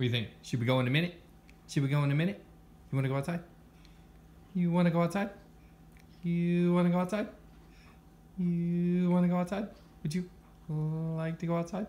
What do you think? Should we go in a minute? Should we go in a minute? You want to go outside? You want to go outside? You want to go outside? You want to go outside? Would you like to go outside?